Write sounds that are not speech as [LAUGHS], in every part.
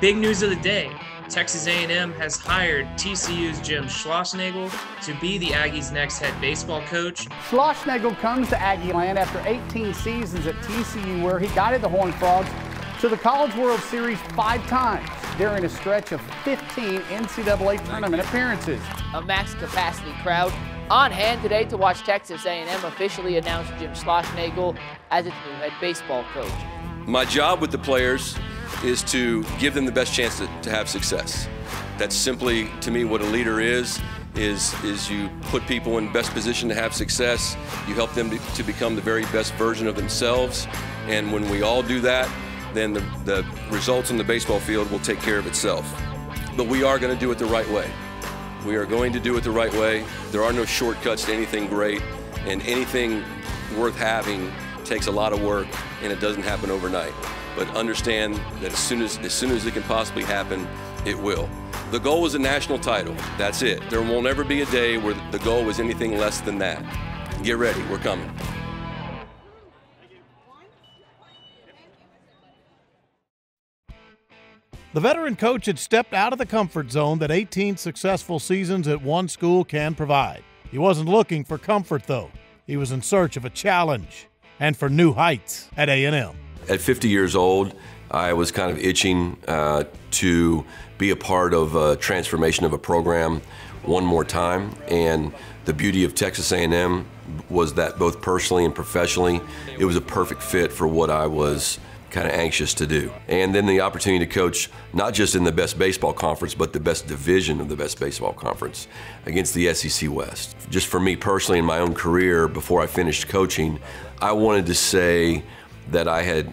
Big news of the day. Texas A&M has hired TCU's Jim Schlossnagle to be the Aggies' next head baseball coach. Schlossnagle comes to Aggie Land after 18 seasons at TCU where he guided the Horned Frogs to the College World Series five times during a stretch of 15 NCAA tournament appearances. A max capacity crowd on hand today to watch Texas A&M officially announce Jim Schlossnagle as its new head baseball coach. My job with the players is to give them the best chance to, to have success. That's simply, to me, what a leader is, is, is you put people in best position to have success, you help them to, to become the very best version of themselves, and when we all do that, then the, the results on the baseball field will take care of itself. But we are going to do it the right way. We are going to do it the right way. There are no shortcuts to anything great, and anything worth having takes a lot of work, and it doesn't happen overnight. But understand that as soon as, as soon as it can possibly happen, it will. The goal is a national title. That's it. There will never be a day where the goal is anything less than that. Get ready. We're coming. The veteran coach had stepped out of the comfort zone that 18 successful seasons at one school can provide. He wasn't looking for comfort though. He was in search of a challenge and for new heights at A&M. At 50 years old, I was kind of itching uh, to be a part of a transformation of a program one more time and the beauty of Texas A&M was that both personally and professionally it was a perfect fit for what I was kind of anxious to do. And then the opportunity to coach not just in the best baseball conference, but the best division of the best baseball conference against the SEC West. Just for me personally in my own career, before I finished coaching, I wanted to say that I had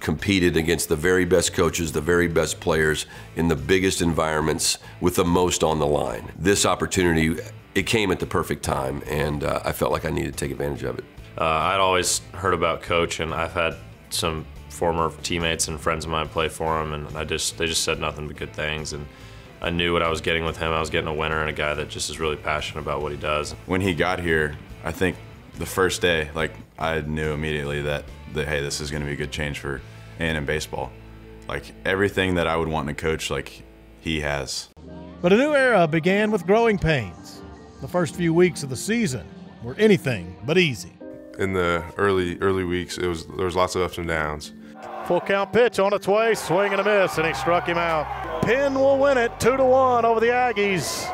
competed against the very best coaches, the very best players in the biggest environments with the most on the line. This opportunity, it came at the perfect time, and uh, I felt like I needed to take advantage of it. Uh, I'd always heard about Coach, and I've had some former teammates and friends of mine play for him, and I just they just said nothing but good things. And I knew what I was getting with him. I was getting a winner and a guy that just is really passionate about what he does. When he got here, I think the first day, like I knew immediately that, that hey, this is going to be a good change for A&M baseball. Like everything that I would want in a coach, like he has. But a new era began with growing pains. The first few weeks of the season were anything but easy. In the early early weeks, it was there was lots of ups and downs. Full count pitch on its way, swing and a miss, and he struck him out. Penn will win it two to one over the Aggies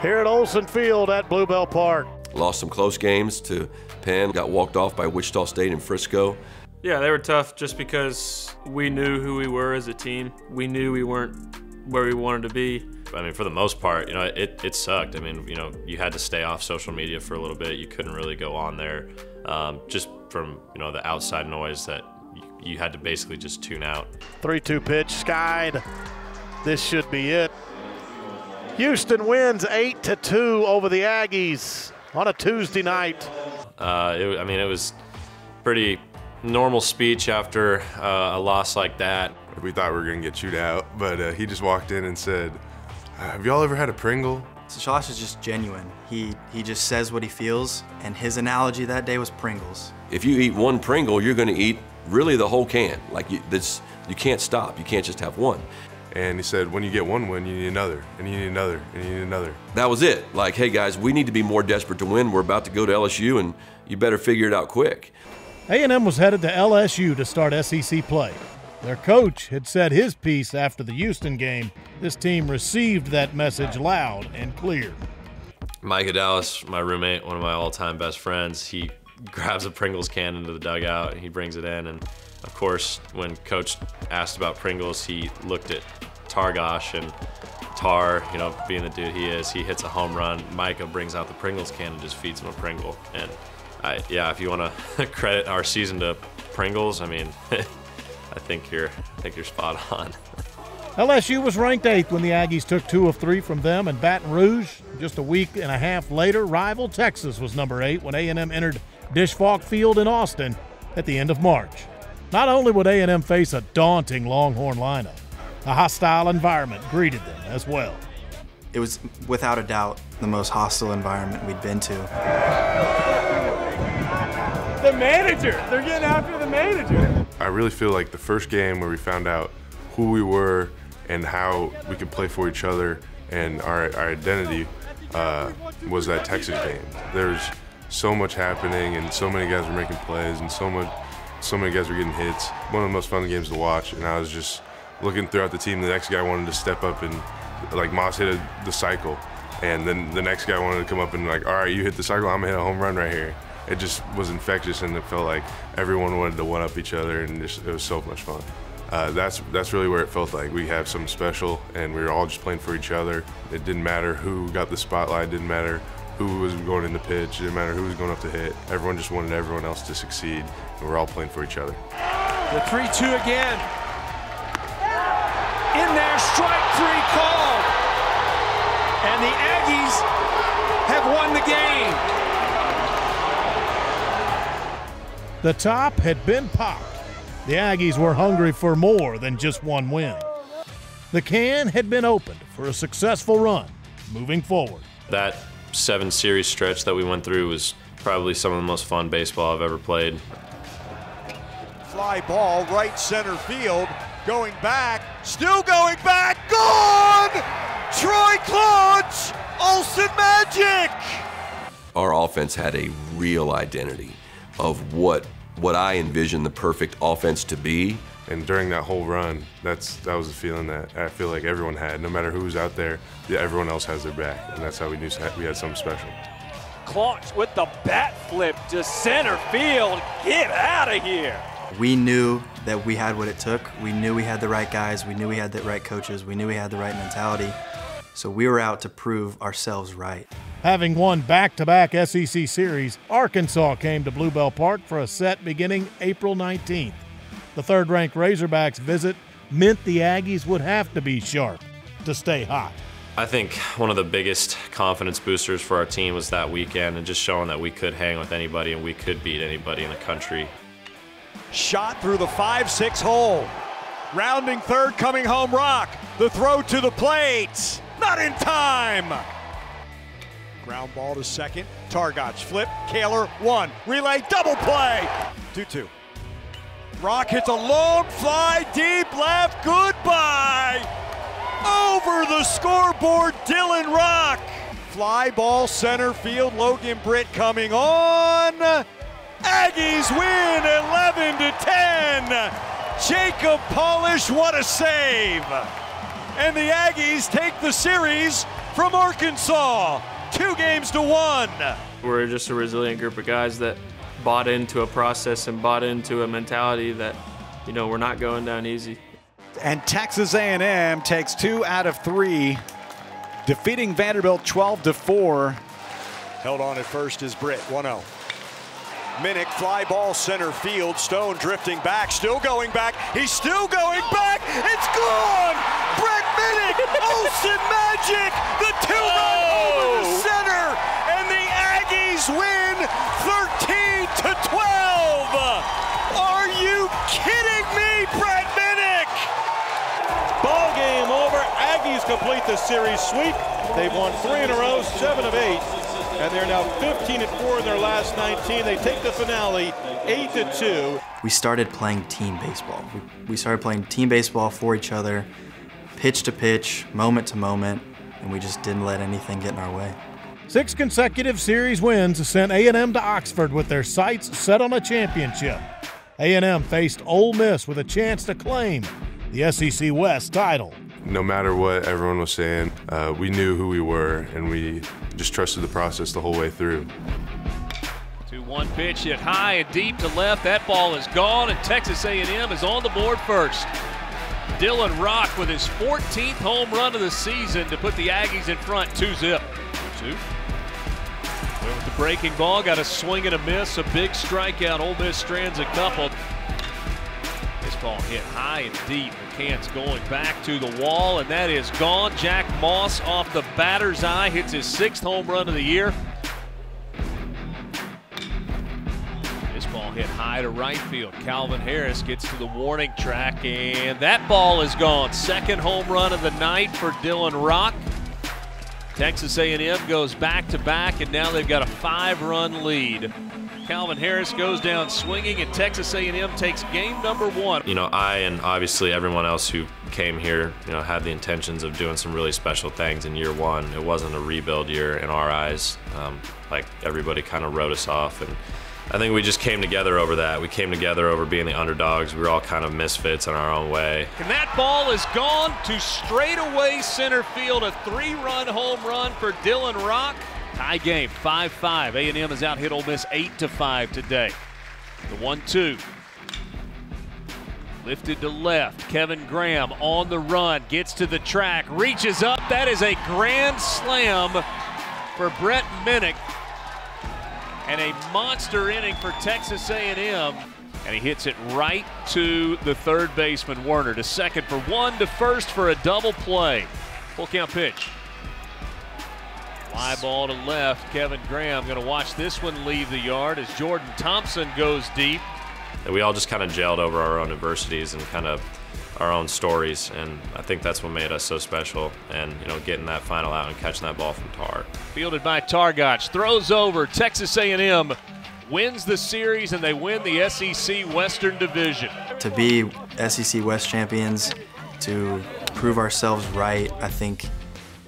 here at Olsen Field at Bluebell Park. Lost some close games to Penn, got walked off by Wichita State and Frisco. Yeah, they were tough just because we knew who we were as a team. We knew we weren't where we wanted to be. I mean, for the most part, you know, it, it sucked. I mean, you know, you had to stay off social media for a little bit. You couldn't really go on there um, just from, you know, the outside noise that you had to basically just tune out. 3 2 pitch, skied. This should be it. Houston wins 8 to 2 over the Aggies on a Tuesday night. Uh, it, I mean, it was pretty normal speech after uh, a loss like that. We thought we were going to get chewed out, but uh, he just walked in and said, Have y'all ever had a Pringle? Schloss is just genuine. He he just says what he feels, and his analogy that day was Pringles. If you eat one Pringle, you're going to eat really the whole can. Like you, this, you can't stop. You can't just have one. And he said, when you get one win, you need another, and you need another, and you need another. That was it. Like, hey guys, we need to be more desperate to win. We're about to go to LSU, and you better figure it out quick. A&M was headed to LSU to start SEC play. Their coach had said his piece after the Houston game. This team received that message loud and clear. Micah Dallas, my roommate, one of my all-time best friends, he [LAUGHS] grabs a Pringles can into the dugout and he brings it in. And of course, when coach asked about Pringles, he looked at Targac and Tar, you know, being the dude he is, he hits a home run. Micah brings out the Pringles can and just feeds him a Pringle. And I, yeah, if you want to [LAUGHS] credit our season to Pringles, I mean, [LAUGHS] I think you're, I think you're spot on. [LAUGHS] LSU was ranked eighth when the Aggies took two of three from them in Baton Rouge. Just a week and a half later, rival Texas was number eight when A&M entered Disch Falk Field in Austin at the end of March. Not only would A&M face a daunting Longhorn lineup, a hostile environment greeted them as well. It was without a doubt the most hostile environment we'd been to. The manager! They're getting after the manager! I really feel like the first game where we found out who we were and how we could play for each other and our, our identity uh, was that Texas game. There's so much happening and so many guys were making plays and so much so many guys were getting hits. One of the most fun games to watch and I was just looking throughout the team the next guy wanted to step up and like Moss hit a, the cycle and then the next guy wanted to come up and like all right you hit the cycle I'm gonna hit a home run right here. It just was infectious and it felt like everyone wanted to one up each other and just, it was so much fun. Uh, that's that's really where it felt like we have something special and we were all just playing for each other. It didn't matter who got the spotlight, didn't matter who was going in the pitch, it didn't matter who was going up to hit. Everyone just wanted everyone else to succeed and we're all playing for each other. The 3-2 again. In there, strike three called. And the Aggies have won the game. The top had been popped. The Aggies were hungry for more than just one win. The can had been opened for a successful run moving forward. That seven series stretch that we went through was probably some of the most fun baseball I've ever played. Fly ball, right center field, going back, still going back, gone! Troy Claunch, Olsen Magic! Our offense had a real identity of what what I envisioned the perfect offense to be. And during that whole run, that's that was the feeling that I feel like everyone had. No matter who's out there, yeah, everyone else has their back, and that's how we knew we had something special. Claunch with the bat flip to center field. Get out of here! We knew that we had what it took. We knew we had the right guys. We knew we had the right coaches. We knew we had the right mentality. So we were out to prove ourselves right. Having won back to back SEC series, Arkansas came to Bluebell Park for a set beginning April 19th. The third ranked Razorbacks visit meant the Aggies would have to be sharp to stay hot. I think one of the biggest confidence boosters for our team was that weekend and just showing that we could hang with anybody and we could beat anybody in the country. Shot through the 5 6 hole. Rounding third, coming home rock. The throw to the plate. Not in time. Ground ball to second. Targac flip. Kaler one. Relay double play. 2 2. Rock hits a long fly deep left. Goodbye. Over the scoreboard, Dylan Rock. Fly ball center field. Logan Britt coming on. Aggies win 11 to 10. Jacob Palisch, what a save. And the Aggies take the series from Arkansas. Two games to one. We're just a resilient group of guys that bought into a process and bought into a mentality that, you know, we're not going down easy. And Texas A&M takes two out of three, defeating Vanderbilt 12 to 4. Held on at first is Britt, 1-0. Minnich fly ball center field. Stone drifting back, still going back. He's still going back. It's gone. Brett Minnich, [LAUGHS] Olsen Magic, the two-run over the oh! center, and the Aggies win 13 to 12. Are you kidding me, Brett Minnich? Ball game over. Aggies complete the series sweep. They've won three in a row, seven of eight and they're now 15 and 4 in their last 19. They take the finale 8 to 2. We started playing team baseball. We, we started playing team baseball for each other, pitch to pitch, moment to moment, and we just didn't let anything get in our way. Six consecutive series wins sent A&M to Oxford with their sights set on a championship. A&M faced Ole Miss with a chance to claim the SEC West title no matter what everyone was saying, uh, we knew who we were, and we just trusted the process the whole way through. To one pitch hit high and deep to left. That ball is gone, and Texas A&M is on the board first. Dylan Rock with his 14th home run of the season to put the Aggies in front, two zip. Two. With the breaking ball, got a swing and a miss, a big strikeout. Ole Miss strands a couple. This ball hit high and deep. McCants going back to the wall, and that is gone. Jack Moss off the batter's eye hits his sixth home run of the year. This ball hit high to right field. Calvin Harris gets to the warning track, and that ball is gone. Second home run of the night for Dylan Rock. Texas A&M goes back to back, and now they've got a five-run lead Calvin Harris goes down swinging, and Texas A&M takes game number one. You know, I and obviously everyone else who came here, you know, had the intentions of doing some really special things in year one. It wasn't a rebuild year in our eyes. Um, like everybody kind of wrote us off, and I think we just came together over that. We came together over being the underdogs. We were all kind of misfits in our own way. And that ball is gone to straightaway center field. A three-run home run for Dylan Rock. Tie game, 5-5. A&M has out hit Ole Miss 8-5 today. The 1-2. Lifted to left. Kevin Graham on the run. Gets to the track. Reaches up. That is a grand slam for Brett Minnich. And a monster inning for Texas A&M. And he hits it right to the third baseman, Werner. To second for one, to first for a double play. Full count pitch. Fly ball to left. Kevin Graham going to watch this one leave the yard as Jordan Thompson goes deep. And we all just kind of gelled over our own adversities and kind of our own stories, and I think that's what made us so special. And you know, getting that final out and catching that ball from Tar. Fielded by Targac, throws over. Texas A&M wins the series, and they win the SEC Western Division. To be SEC West champions, to prove ourselves right, I think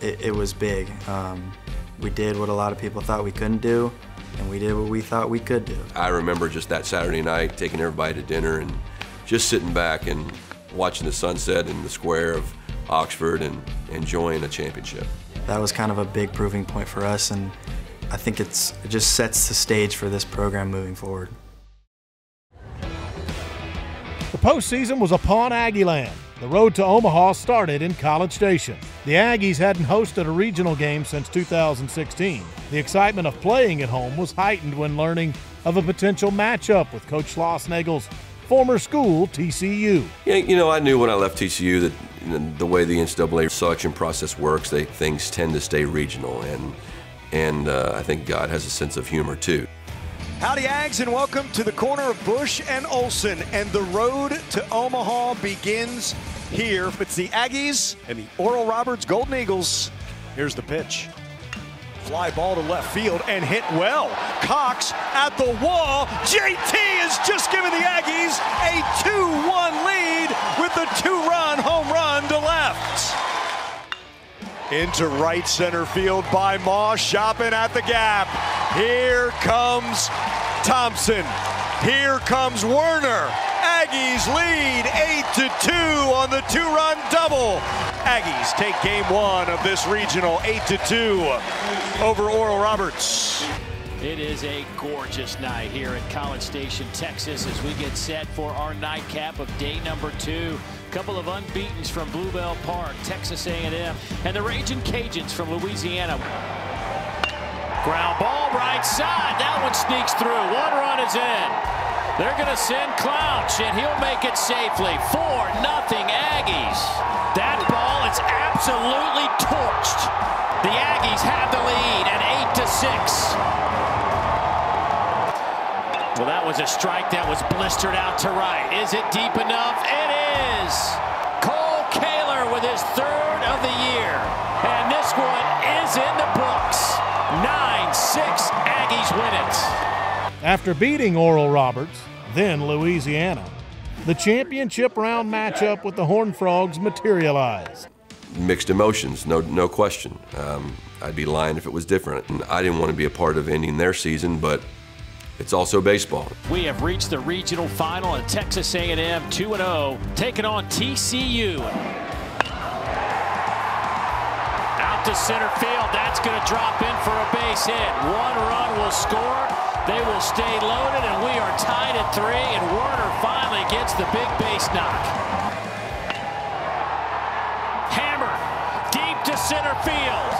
it, it was big. Um, we did what a lot of people thought we couldn't do, and we did what we thought we could do. I remember just that Saturday night taking everybody to dinner and just sitting back and watching the sunset in the square of Oxford and enjoying a championship. That was kind of a big proving point for us, and I think it's, it just sets the stage for this program moving forward. The postseason was upon Aggieland. The road to Omaha started in College Station. The Aggies hadn't hosted a regional game since 2016. The excitement of playing at home was heightened when learning of a potential matchup with Coach Schlossnagle's former school, TCU. Yeah, you know, I knew when I left TCU that you know, the way the NCAA selection process works, they, things tend to stay regional, and and uh, I think God has a sense of humor too. Howdy, Ags, and welcome to the corner of Bush and Olsen. And the road to Omaha begins here. It's the Aggies and the Oral Roberts Golden Eagles. Here's the pitch. Fly ball to left field and hit well. Cox at the wall. JT has just given the Aggies a 2-1 lead with a two-run home run to left. Into right center field by Moss, shopping at the gap. Here comes Thompson. Here comes Werner. Aggies lead 8 to 2 on the two-run double. Aggies take game one of this regional 8 to 2 over Oral Roberts. It is a gorgeous night here at College Station, Texas, as we get set for our nightcap of day number two. A Couple of unbeatens from Bluebell Park, Texas A&M, and the Raging Cajuns from Louisiana. Ground ball right side. That one sneaks through. One run is in. They're going to send Claunch, and he'll make it safely. 4 nothing Aggies. That ball is absolutely torched. The Aggies have the lead at 8 to 6. Well, that was a strike that was blistered out to right. Is it deep enough? It is. Cole Kaler with his third of the year. And this one is in the books. 9-6 Aggies win it. After beating Oral Roberts, then Louisiana, the championship round matchup with the Horned Frogs materialized. Mixed emotions, no, no question. Um, I'd be lying if it was different. And I didn't want to be a part of ending their season, but it's also baseball. We have reached the regional final and Texas A&M 2-0 taking on TCU. To center field. That's going to drop in for a base hit. One run will score. They will stay loaded and we are tied at three and Werner finally gets the big base knock. Hammer deep to center field.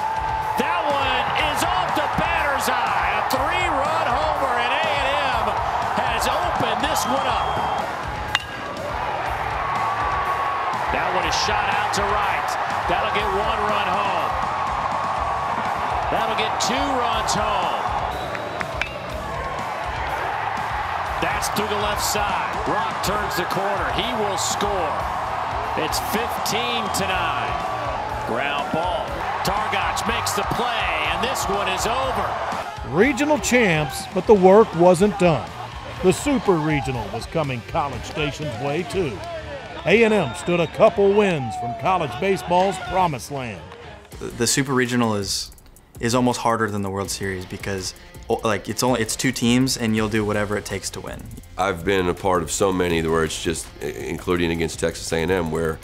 That one is off the batter's eye. A three-run homer and A&M has opened this one up. That one is shot out to right. That'll get one run home. That'll get two runs home. That's through the left side. Rock turns the corner. He will score. It's 15 to 9. Ground ball. Targac makes the play, and this one is over. Regional champs, but the work wasn't done. The Super Regional was coming College Station's way too. A&M stood a couple wins from college baseball's promised land. The Super Regional is is almost harder than the World Series because like it's only it's two teams and you'll do whatever it takes to win. I've been a part of so many where it's just including against Texas A&M where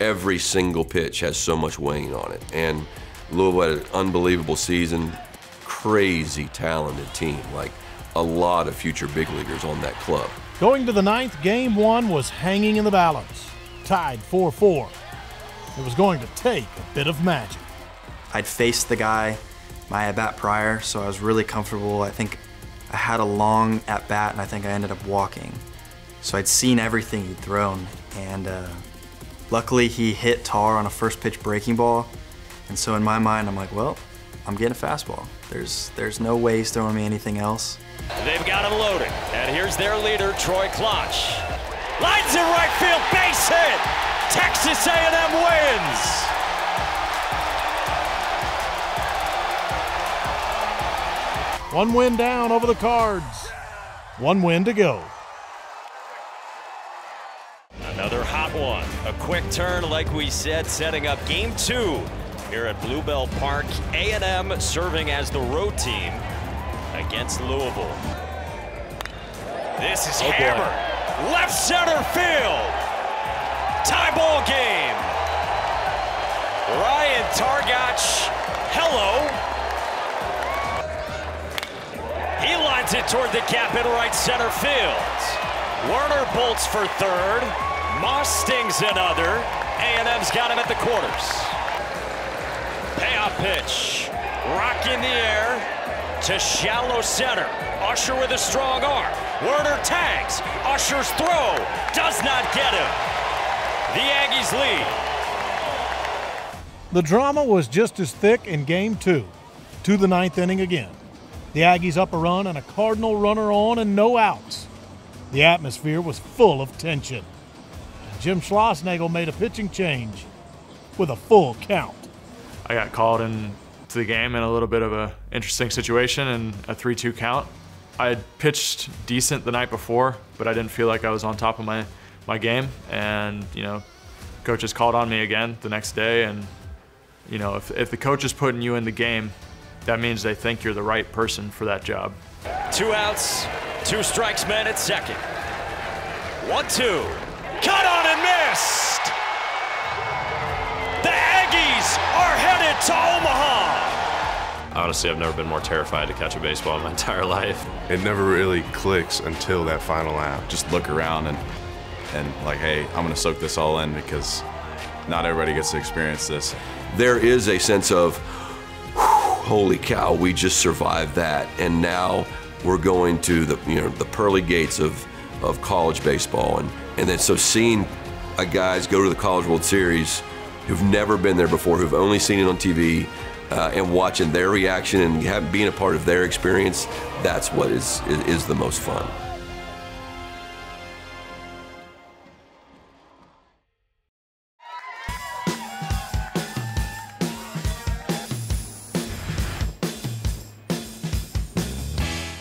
every single pitch has so much weighing on it and Louisville had an unbelievable season, crazy talented team, like a lot of future big leaguers on that club. Going to the ninth, game one was hanging in the balance, tied 4 4. It was going to take a bit of magic. I'd faced the guy my at bat prior, so I was really comfortable. I think I had a long at bat, and I think I ended up walking. So I'd seen everything he'd thrown, and uh, luckily he hit Tar on a first pitch breaking ball. And so in my mind, I'm like, well, I'm getting a fastball. There's there's no way he's throwing me anything else. They've got him loaded. And here's their leader, Troy Claunch. Lines in right field, base hit. Texas A&M wins. One win down over the Cards. One win to go. Another hot one. A quick turn, like we said, setting up game two here at Bluebell Park. A&M serving as the road team against Louisville. This is oh hammered. Left center field. Tie ball game. Ryan Targac, hello. Lines it toward the cap in right center field. Werner bolts for third. Moss stings another. A&M's got him at the quarters. Payoff pitch. Rock in the air to shallow center. Usher with a strong arm. Werner tags. Usher's throw does not get him. The Aggies lead. The drama was just as thick in game two. To the ninth inning again. The Aggies up a run and a Cardinal runner on and no outs. The atmosphere was full of tension. Jim Schlossnagle made a pitching change with a full count. I got called in to the game in a little bit of an interesting situation and a 3-2 count. I had pitched decent the night before, but I didn't feel like I was on top of my, my game. And, you know, coaches called on me again the next day. And, you know, if, if the coach is putting you in the game, that means they think you're the right person for that job. Two outs, two strikes men at second. One, two. Cut on and missed! The Aggies are headed to Omaha! Honestly, I've never been more terrified to catch a baseball in my [LAUGHS] entire life. It never really clicks until that final out. Just look around and, and like, hey, I'm going to soak this all in because not everybody gets to experience this. There is a sense of, holy cow, we just survived that. And now we're going to the, you know, the pearly gates of, of college baseball. And, and then so seeing a guys go to the College World Series who've never been there before, who've only seen it on TV, uh, and watching their reaction and have, being a part of their experience, that's what is, is, is the most fun.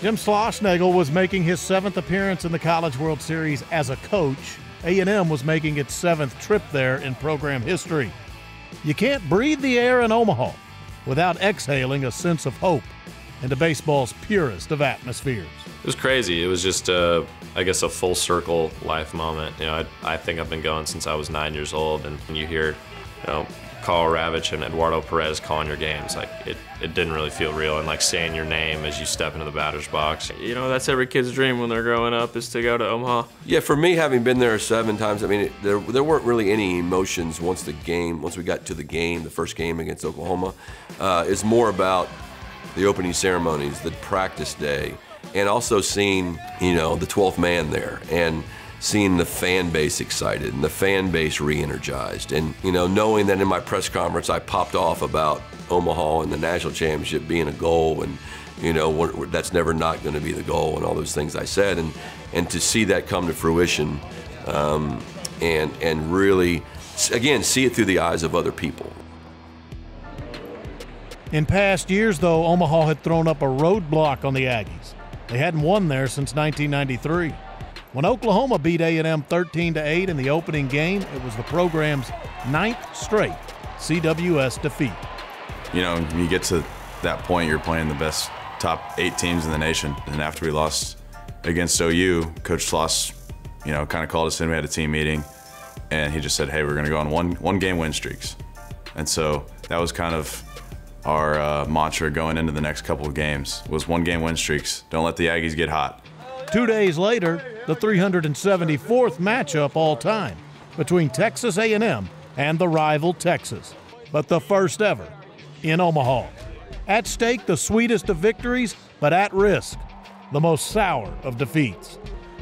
Jim Schlossnagle was making his seventh appearance in the College World Series as a coach. A&M was making its seventh trip there in program history. You can't breathe the air in Omaha without exhaling a sense of hope into baseball's purest of atmospheres. It was crazy. It was just, a, I guess, a full circle life moment. You know, I, I think I've been going since I was nine years old, and you hear, you know, Karl Ravech and Eduardo Perez calling your games. Like it, it didn't really feel real. And like saying your name as you step into the batter's box. You know, that's every kid's dream when they're growing up is to go to Omaha. Yeah, for me, having been there seven times, I mean, it, there there weren't really any emotions once the game, once we got to the game, the first game against Oklahoma. Uh, it's more about the opening ceremonies, the practice day, and also seeing you know the 12th man there and seeing the fan base excited and the fan base re-energized and you know knowing that in my press conference I popped off about Omaha and the national championship being a goal and you know that's never not going to be the goal and all those things I said and and to see that come to fruition um, and and really again see it through the eyes of other people In past years, though, Omaha had thrown up a roadblock on the Aggies. They hadn't won there since 1993. When Oklahoma beat A&M 13 to 8 in the opening game, it was the program's ninth straight CWS defeat. You know, you get to that point, you're playing the best top eight teams in the nation, and after we lost against OU, Coach Schloss, you know, kind of called us in. We had a team meeting, and he just said, "Hey, we're going to go on one one game win streaks," and so that was kind of our uh, mantra going into the next couple of games was one game win streaks. Don't let the Aggies get hot. Two days later, the 374th matchup all time between Texas A&M and the rival Texas, but the first ever in Omaha. At stake, the sweetest of victories, but at risk, the most sour of defeats.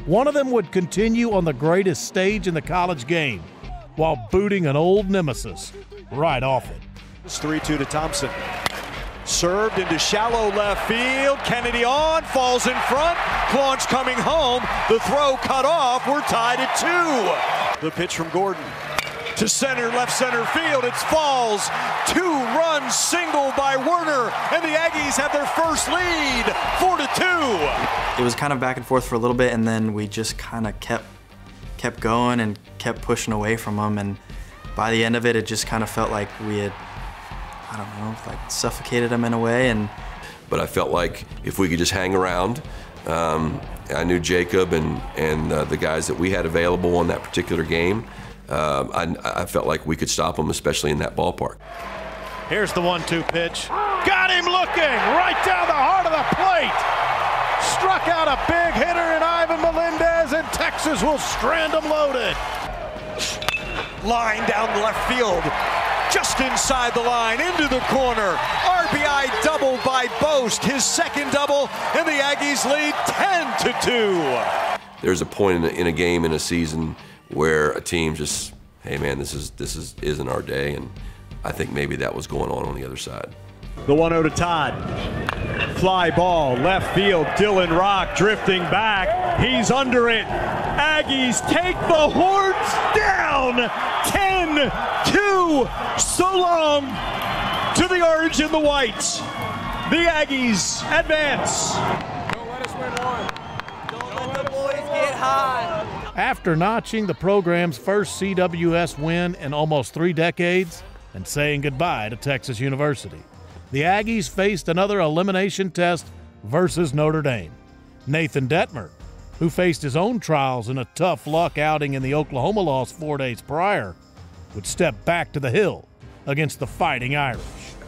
One of them would continue on the greatest stage in the college game while booting an old nemesis right off it. It's 3 2 to Thompson. Served into shallow left field. Kennedy on, falls in front. Claunch coming home. The throw cut off. We're tied at two. The pitch from Gordon to center, left center field. It's Falls. Two run single by Werner, and the Aggies have their first lead, four to two. It was kind of back and forth for a little bit, and then we just kind of kept kept going and kept pushing away from them. And by the end of it, it just kind of felt like we had, I don't know, if like suffocated them in a way. And but I felt like if we could just hang around. Um, I knew Jacob and, and uh, the guys that we had available on that particular game um, I, I, felt like we could stop them, especially in that ballpark. Here's the one-two pitch. Got him looking right down the heart of the plate. Struck out a big hitter in Ivan Melendez, and Texas will strand him loaded. Line down the left field, just inside the line, into the corner. RBI double by Bost, his second double, and the Aggies lead 10 to 2. There's a point in a, in a game in a season where a team just, hey man, this is this is isn't our day, and I think maybe that was going on on the other side. The 1-0 to Todd. Fly ball, left field. Dylan Rock drifting back. He's under it. Aggies take the horns down. 10-2. So long to the orange and the white. The Aggies advance. Don't let us win one. Don't let the boys get high. After notching the program's first CWS win in almost three decades and saying goodbye to Texas University, the Aggies faced another elimination test versus Notre Dame. Nathan Dettmer, who faced his own trials in a tough luck outing in the Oklahoma loss four days prior, would step back to the hill against the Fighting Irish.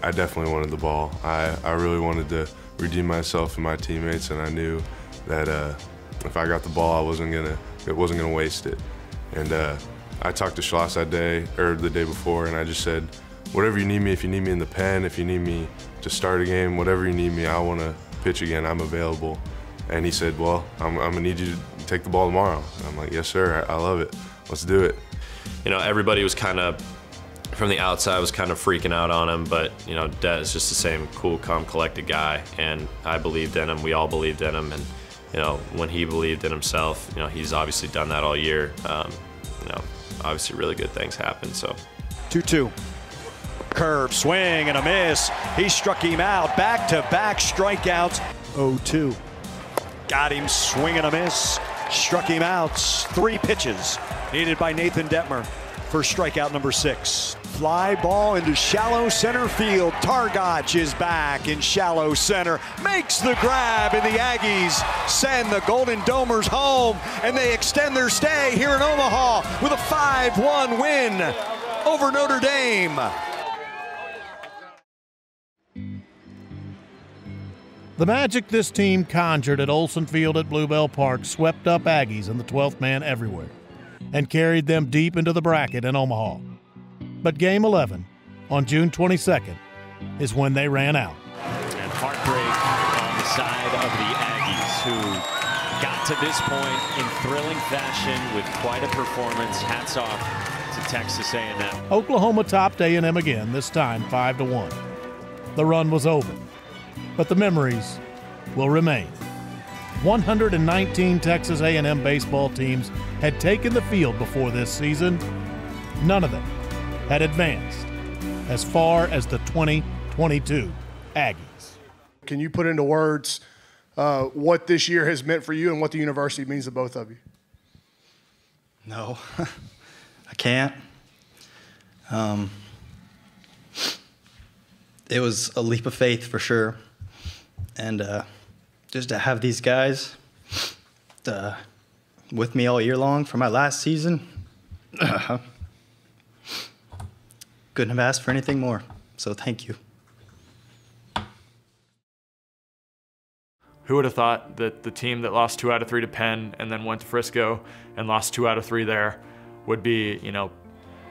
I definitely wanted the ball. I, I really wanted to redeem myself and my teammates, and I knew that uh, if I got the ball, I wasn't going to it wasn't to waste it. And uh, I talked to Schloss that day or the day before, and I just said, whatever you need me, if you need me in the pen, if you need me to start a game, whatever you need me, I want to pitch again. I'm available. And he said, well, I'm, I'm to need you to take the ball tomorrow. And I'm like, yes, sir. I, I love it. Let's do it. You know, everybody was kind of from the outside was kind of freaking out on him, but you know, Det is just the same cool, calm, collected guy, and I believed in him. We all believed in him, and you know, when he believed in himself, you know, he's obviously done that all year. Um, you know, obviously really good things happen. So, 2 2. Curve, swing, and a miss. He struck him out. Back to back strikeouts. 0 2. Got him, swinging a miss. Struck him out. Three pitches needed by Nathan Dettmer for strikeout number six. Fly ball into shallow center field. Targac is back in shallow center. Makes the grab, and the Aggies send the Golden Domers home, and they extend their stay here in Omaha with a 5-1 win over Notre Dame. The magic this team conjured at Olsen Field at Bluebell Park swept up Aggies and the 12th man everywhere and carried them deep into the bracket in Omaha. But Game 11, on June 22nd, is when they ran out. And heartbreak on the side of the Aggies, who got to this point in thrilling fashion with quite a performance. Hats off to Texas A&M. Oklahoma topped A&M again, this time 5 to 1. The run was over, but the memories will remain. 119 Texas A&M baseball teams had taken the field before this season. None of them had advanced as far as the 2022 Aggies. Can you put into words uh, what this year has meant for you and what the university means to both of you? No, [LAUGHS] I can't. Um, it was a leap of faith for sure. And uh, just to have these guys uh, with me all year long for my last season, couldn't have asked for anything more. So thank you. Who would have thought that the team that lost two out of three to Penn and then went to Frisco and lost two out of three there would be, you know,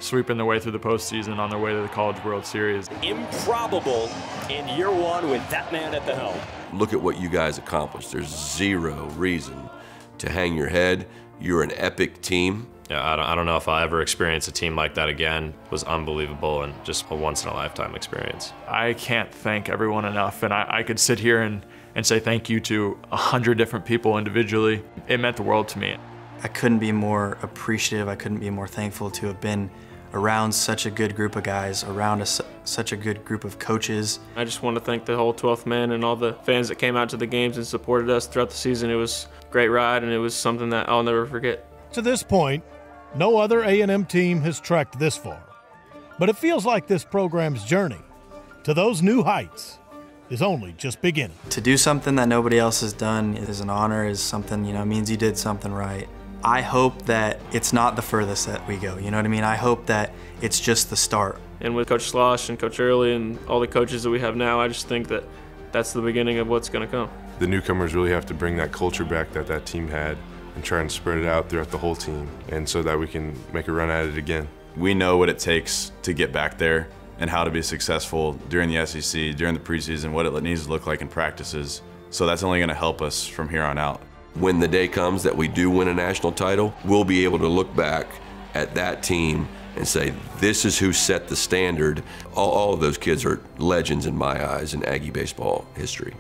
sweeping their way through the postseason on their way to the College World Series. Improbable in year one with that man at the helm. Look at what you guys accomplished. There's zero reason to hang your head. You're an epic team. Yeah, I don't, I don't know if I'll ever experience a team like that again. It was unbelievable and just a once in a lifetime experience. I can't thank everyone enough, and I, I could sit here and, and say thank you to a hundred different people individually. It meant the world to me. I couldn't be more appreciative. I couldn't be more thankful to have been around such a good group of guys, around a, such a good group of coaches. I just want to thank the whole 12th man and all the fans that came out to the games and supported us throughout the season. It was a great ride, and it was something that I'll never forget. To this point, no other A&M team has trekked this far. But it feels like this program's journey to those new heights is only just beginning. To do something that nobody else has done is an honor, is something, you know, means you did something right. I hope that it's not the furthest that we go. You know what I mean? I hope that it's just the start. And with Coach Schloss and Coach Earley and all the coaches that we have now, I just think that that's the beginning of what's going to come. The newcomers really have to bring that culture back that that team had and try and spread it out throughout the whole team, and so that we can make a run at it again. We know what it takes to get back there and how to be successful during the SEC, during the preseason, what it needs to look like in practices. So that's only going to help us from here on out when the day comes that we do win a national title, we'll be able to look back at that team and say, this is who set the standard. All, all of those kids are legends in my eyes in Aggie baseball history.